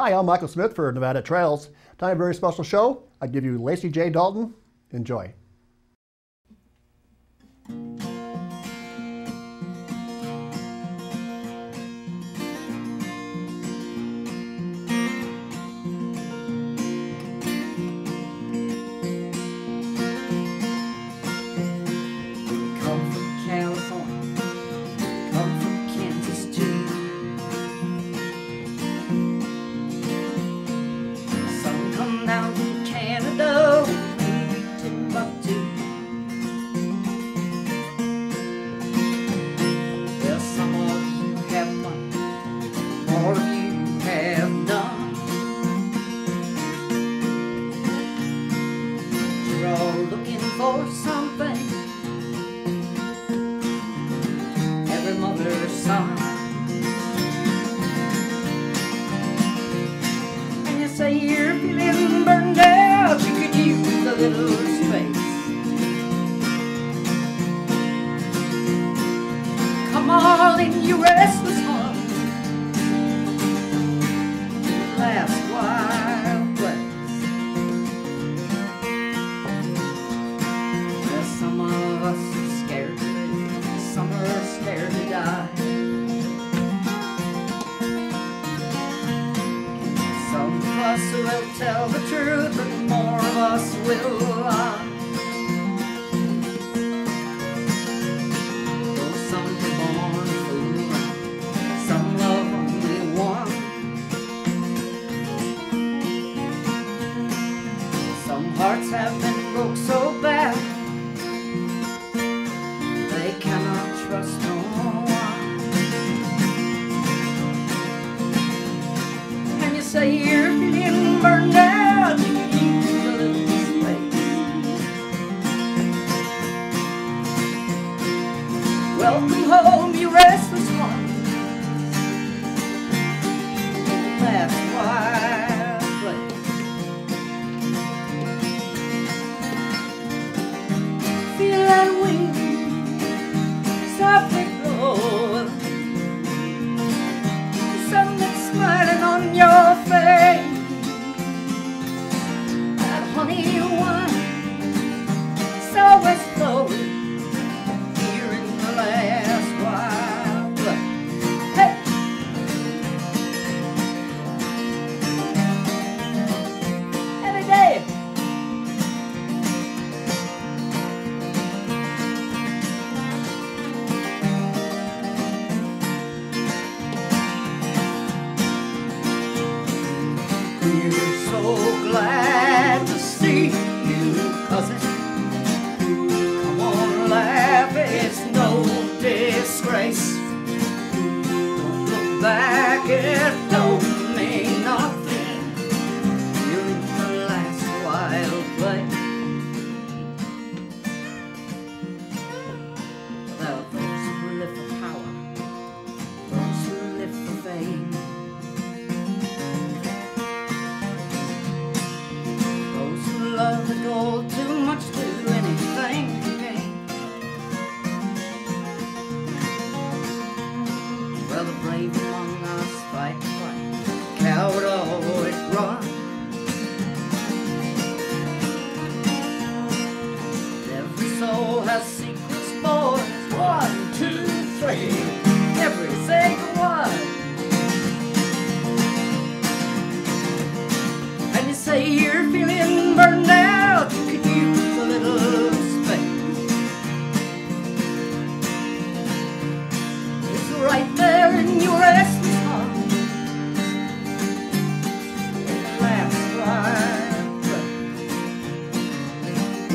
Hi, I'm Michael Smith for Nevada Trails. Tonight, a very special show. I give you Lacy J. Dalton. Enjoy.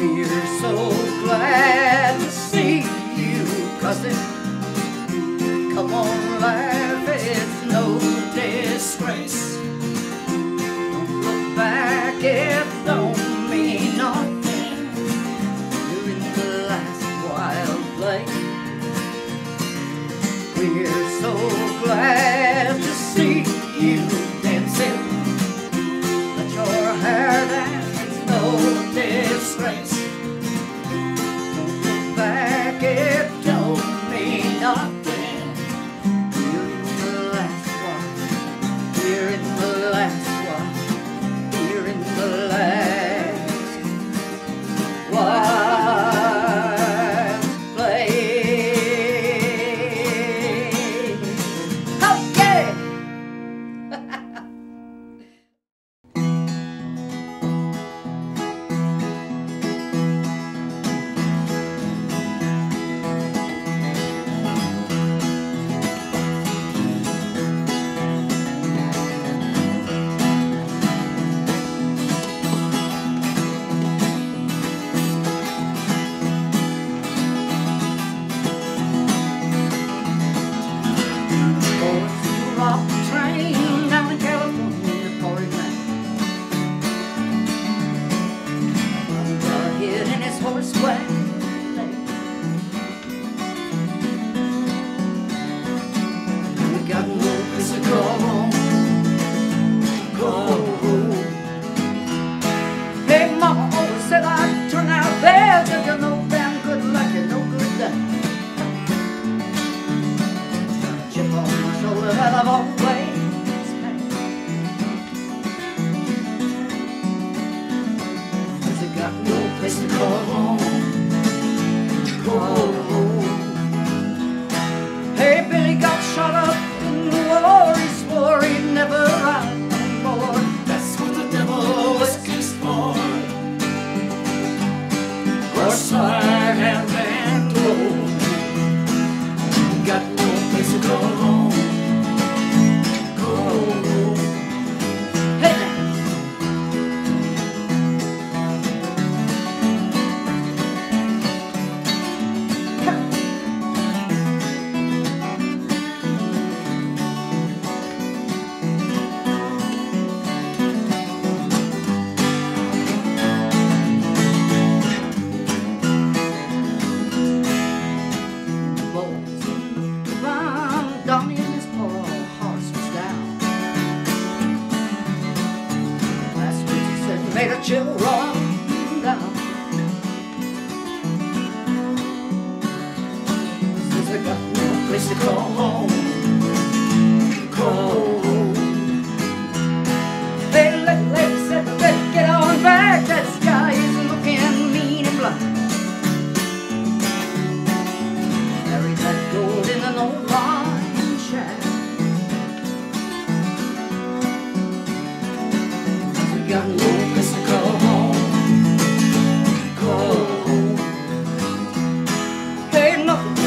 We're so glad to see you, cousin. Come on. Oh.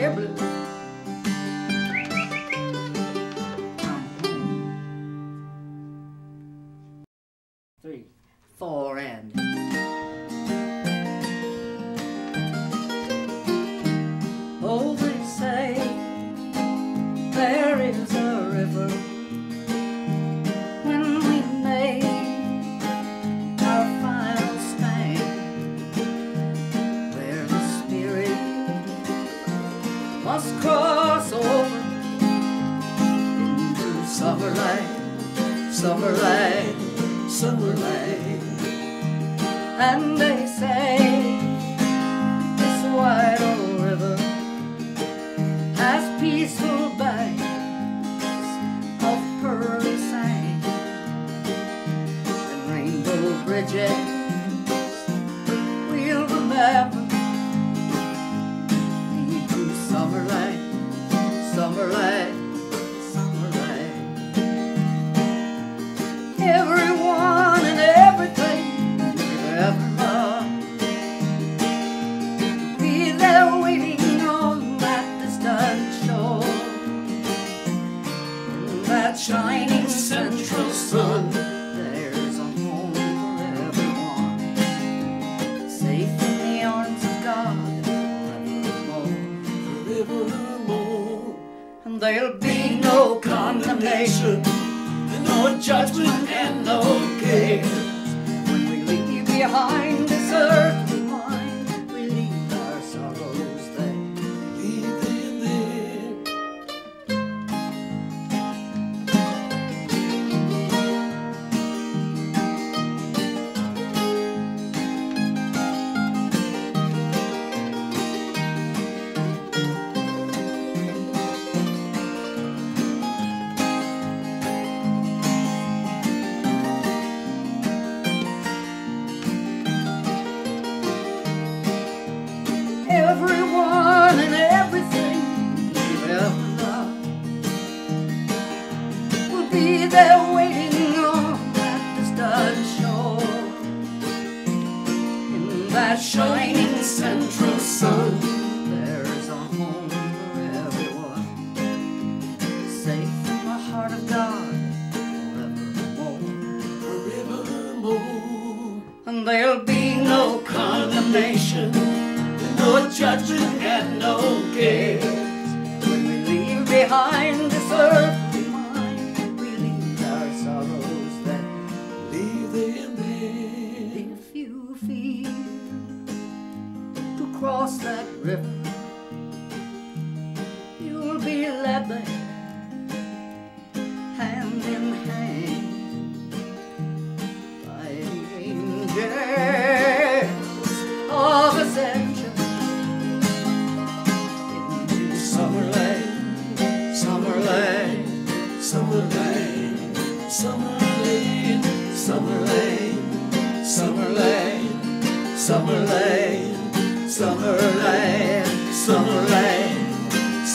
kibble. Bridget. We'll remember. no condemnation, no judgment and no gaze. When we leave behind this earthly mind, we leave our sorrows that leave them there. If you feel to cross that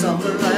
summer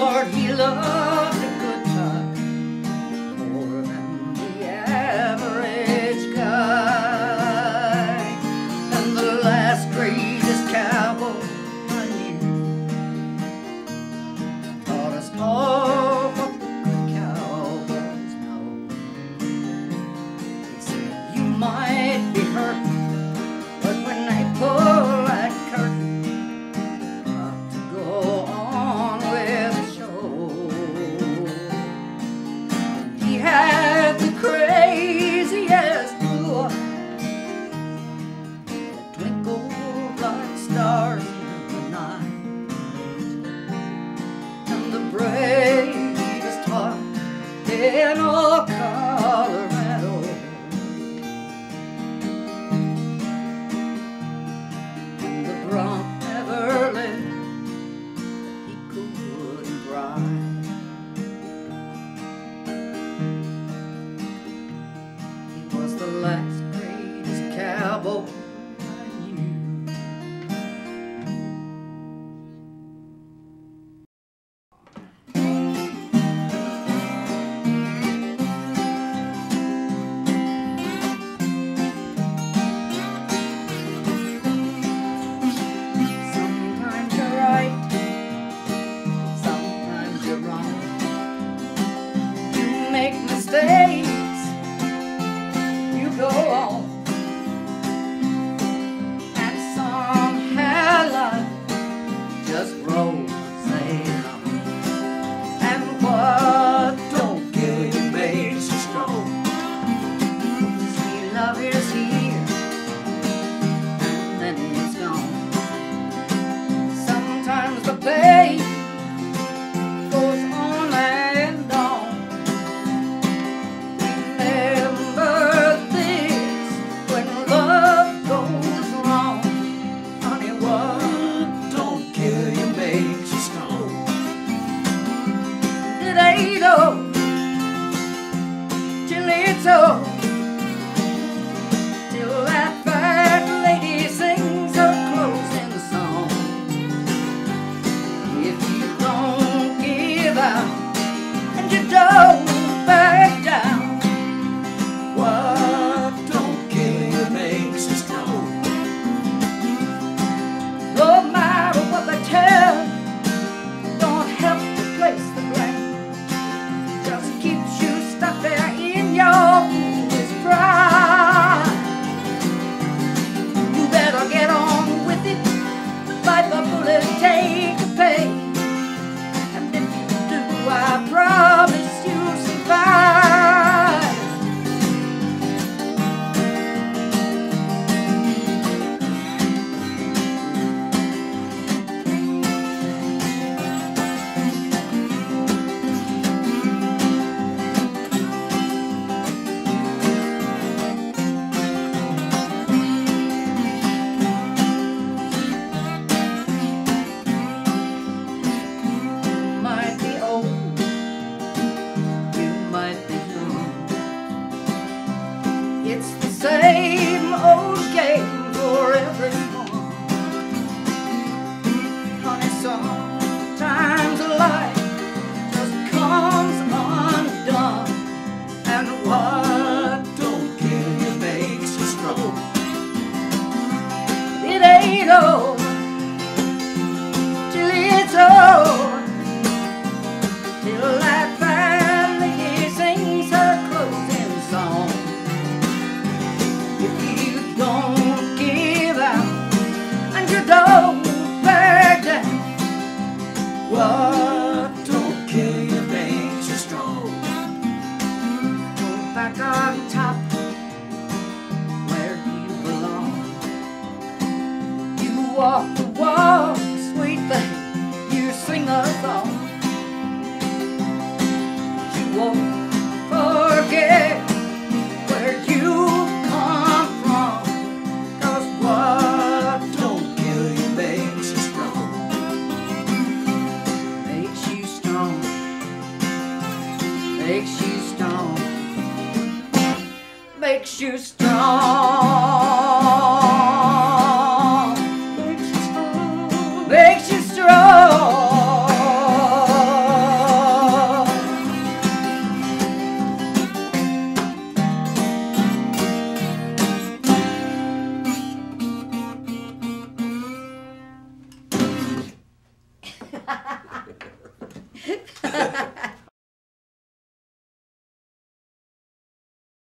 Lord, he loved